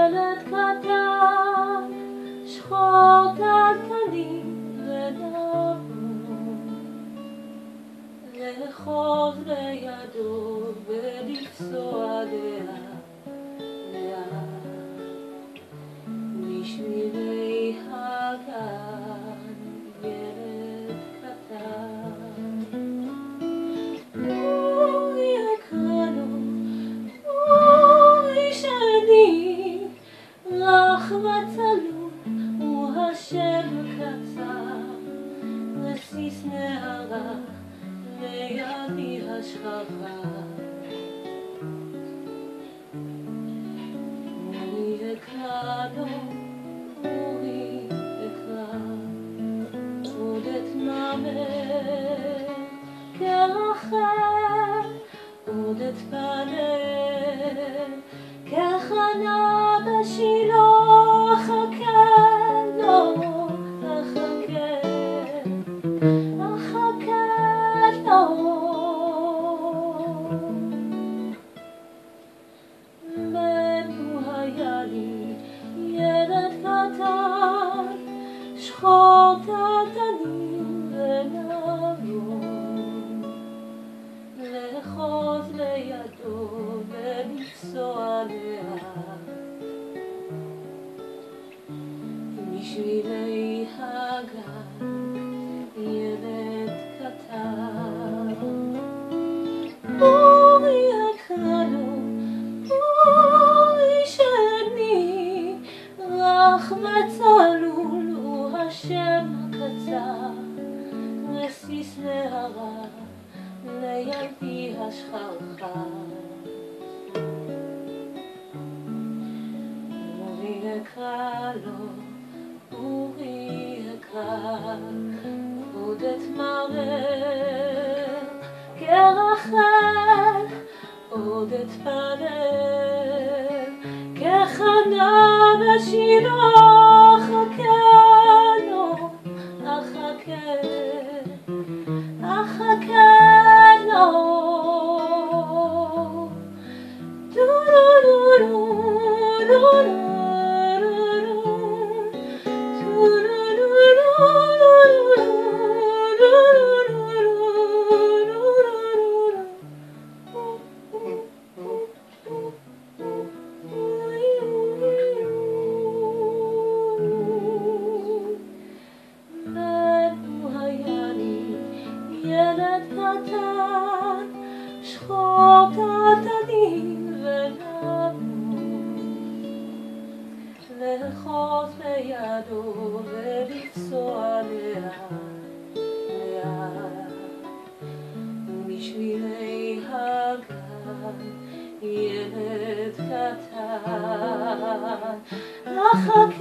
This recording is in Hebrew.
ילד קטן, שחור טלטלים ונעבור, לאחוז בידו ולפסוע לאט לאט, משמירי הגן ילד קטן. אורי הקרנות, אורי שאני רחמת צלול הוא השם קצר רסיס נערה לידי השכחה. אורי אקרא לו אורי אקרא. עוד אתמרמר כרחל עוד אתפלל כחנה לאחוז לידו ולפסוע לאט רסיס נערה לידי השכחה אורי אקרא לו אורי אקרא עוד אתמרר כרחל עוד אתפלל כחנה בשילה לאחוז בידו ולפסוע לאט לאט ובשבילי הגן ילד קטן לחכה